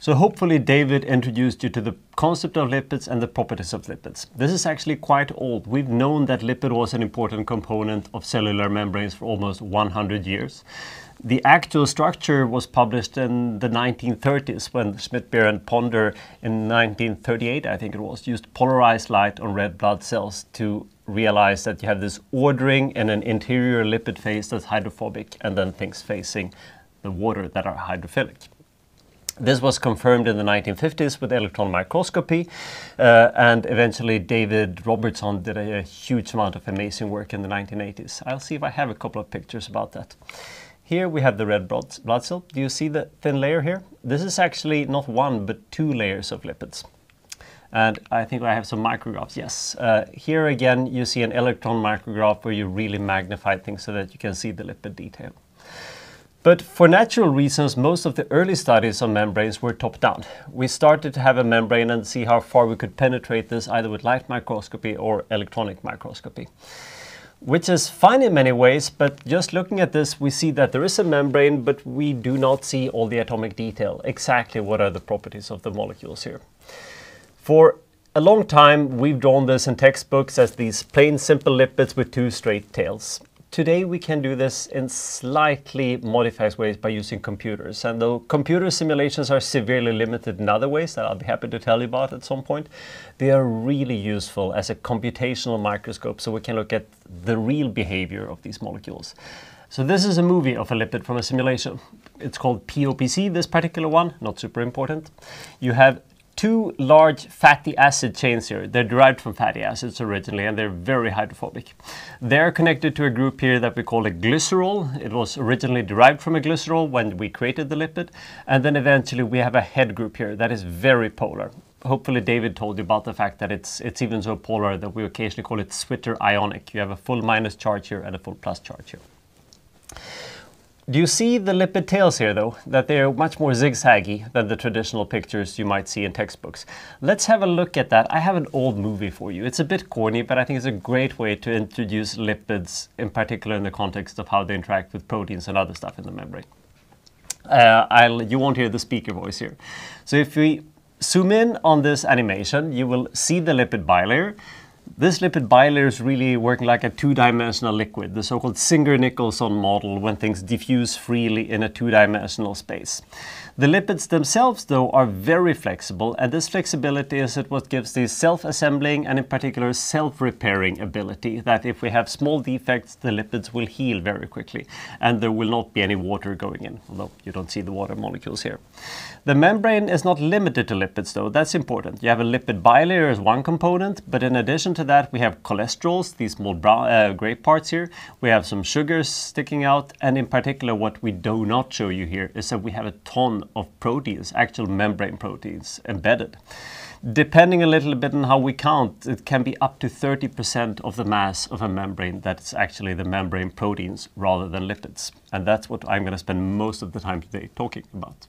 So hopefully David introduced you to the concept of lipids and the properties of lipids. This is actually quite old. We've known that lipid was an important component of cellular membranes for almost 100 years. The actual structure was published in the 1930s when Schmitt-Bear and Ponder in 1938, I think it was, used polarized light on red blood cells to realize that you have this ordering in an interior lipid phase that's hydrophobic and then things facing the water that are hydrophilic. This was confirmed in the 1950s with electron microscopy, uh, and eventually David Robertson did a, a, huge amount of amazing work in the 1980s. I'll see if I have a couple of pictures about that. Here we have the red blood cell. Do you see the thin layer here? This is actually not one, but two layers of lipids. And I think I have some micrographs, yes. Uh, here again, you see an electron micrograph where you really magnify things so that you can see the lipid detail. But for natural reasons, most of the early studies on membranes were top-down. We started to have a membrane and see how far we could penetrate this either with light microscopy or electronic microscopy. Which is fine in many ways, but just looking at this, we see that there is a membrane, but we do not see all the atomic detail. Exactly what are the properties of the molecules here. For a long time, we've drawn this in textbooks as these plain simple lipids with two straight tails. Today we can do this in slightly modified ways by using computers. And though computer simulations are severely limited in other ways that I'll be happy to tell you about at some point, they are really useful as a computational microscope so we can look at the real behavior of these molecules. So this is a movie of a lipid from a simulation. It's called POPC, this particular one, not super important. You have two large fatty acid chains here. They're derived from fatty acids originally and they're very hydrophobic. They're connected to a group here that we call a glycerol. It was originally derived from a glycerol when we created the lipid. And then eventually we have a head group here that is very polar. Hopefully David told you about the fact that it's, it's even so polar that we occasionally call it zwitterionic. You have a full minus charge here and a full plus charge here. Do you see the lipid tails here, though? That they're much more zigzaggy than the traditional pictures you might see in textbooks. Let's have a look at that. I have an old movie for you. It's a bit corny, but I think it's a great way to introduce lipids, in particular in the context of how they interact with proteins and other stuff in the membrane. Uh, you won't hear the speaker voice here. So if we zoom in on this animation, you will see the lipid bilayer. This lipid bilayer is really working like a two-dimensional liquid, the so-called Singer-Nicolson model when things diffuse freely in a two-dimensional space. The lipids themselves, though, are very flexible, and this flexibility is what gives the self-assembling and in particular self-repairing ability, that if we have small defects, the lipids will heal very quickly, and there will not be any water going in, although you don't see the water molecules here. The membrane is not limited to lipids, though. That's important. You have a lipid bilayer as one component, but in addition to that, we have cholesterols, these small brown, uh, gray parts here. We have some sugars sticking out, and in particular, what we do not show you here is that we have a ton of proteins, actual membrane proteins embedded. Depending a little bit on how we count, it can be up to 30% of the mass of a membrane that's actually the membrane proteins rather than lipids. And that's what I'm going to spend most of the time today talking about.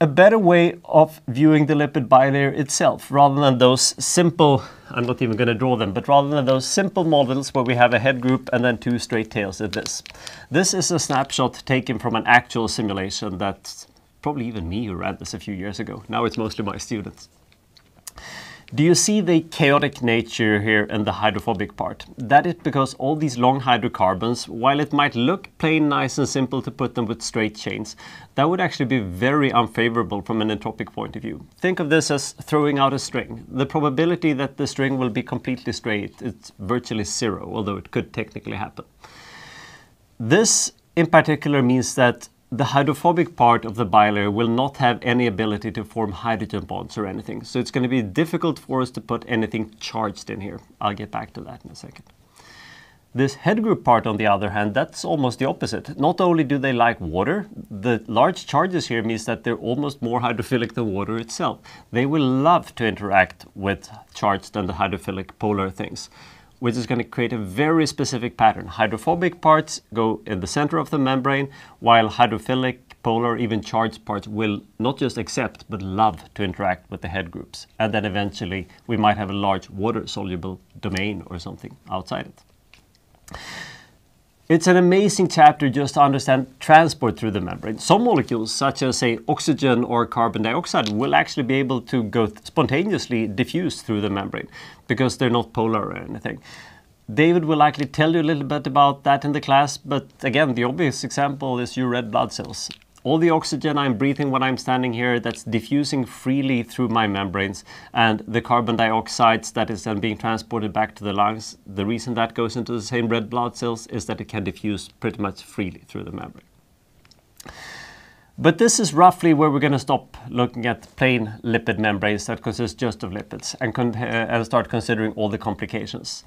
A better way of viewing the lipid bilayer itself, rather than those simple, I'm not even going to draw them, but rather than those simple models where we have a head group and then two straight tails at this. This is a snapshot taken from an actual simulation that probably even me who ran this a few years ago. Now it's mostly my students. Do you see the chaotic nature here in the hydrophobic part? That is because all these long hydrocarbons, while it might look plain nice and simple to put them with straight chains, that would actually be very unfavorable from an entropic point of view. Think of this as throwing out a string. The probability that the string will be completely straight is virtually zero, although it could technically happen. This in particular means that the hydrophobic part of the bilayer will not have any ability to form hydrogen bonds or anything. So it's going to be difficult for us to put anything charged in here. I'll get back to that in a second. This head group part, on the other hand, that's almost the opposite. Not only do they like water, the large charges here means that they're almost more hydrophilic than water itself. They will love to interact with charged and the hydrophilic polar things which is going to create a very specific pattern. Hydrophobic parts go in the center of the membrane, while hydrophilic, polar, even charged parts will not just accept, but love to interact with the head groups. And then eventually we might have a large water-soluble domain or something outside it. It's an amazing chapter just to understand transport through the membrane. Some molecules, such as say oxygen or carbon dioxide, will actually be able to go spontaneously diffuse through the membrane because they're not polar or anything. David will likely tell you a little bit about that in the class, but again, the obvious example is your red blood cells all the oxygen I'm breathing when I'm standing here that's diffusing freely through my membranes and the carbon dioxide that is then being transported back to the lungs, the reason that goes into the same red blood cells is that it can diffuse pretty much freely through the membrane. But this is roughly where we're going to stop looking at plain lipid membranes that consist just of lipids and, uh, and start considering all the complications.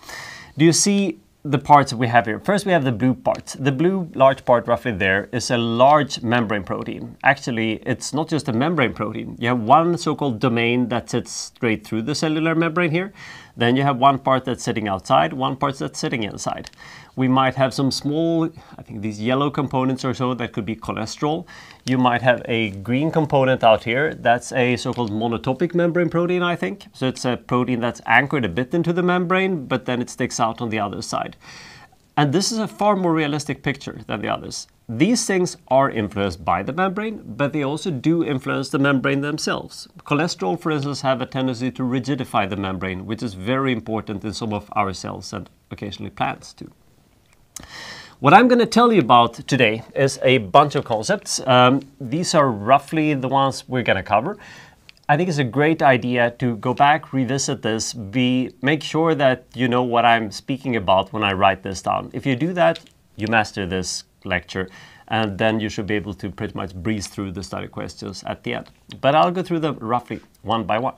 Do you see the parts that we have here. First, we have the blue parts. The blue large part roughly there is a large membrane protein. Actually, it's not just a membrane protein. You have one so-called domain that sits straight through the cellular membrane here. Then you have one part that's sitting outside, one part that's sitting inside. We might have some small, I think these yellow components or so that could be cholesterol. You might have a green component out here. That's a so-called monotopic membrane protein, I think. So it's a protein that's anchored a bit into the membrane, but then it sticks out on the other side. And this is a far more realistic picture than the others. These things are influenced by the membrane, but they also do influence the membrane themselves. Cholesterol, for instance, have a tendency to rigidify the membrane, which is very important in some of our cells and occasionally plants too. What I'm going to tell you about today is a bunch of concepts. Um, these are roughly the ones we're going to cover. I think it's a great idea to go back, revisit this, be make sure that you know what I'm speaking about when I write this down. If you do that, you master this lecture and then you should be able to pretty much breeze through the study questions at the end. But I'll go through them roughly one by one.